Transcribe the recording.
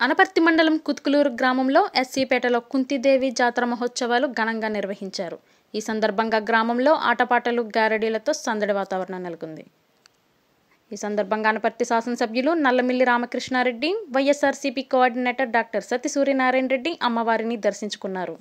అనపర్తి మండలం కుత్కులూరు గ్రామంలో ఎస్సీపేటలో కుంతిదేవి జాతర మహోత్సవాలు ఘనంగా నిర్వహించారు. ఈ సందర్భంగా గ్రామంలో ఆటపాటలు గారడీలతో సందడి వాతావరణం నెలకొంది. ఈ సందర్భంగా అనపర్తి శాసనసభ్యులు Nallamilli Ramakrishna Reddy YSRCP coordinator doctor Satya Suryanarayana Reddy అమ్మవారిని దర్శించుకున్నారు.